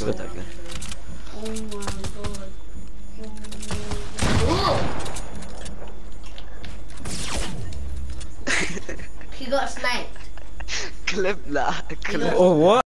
Give it that guy. Oh my god. Whoa! he got sniped. Clip that. Clip. Oh what?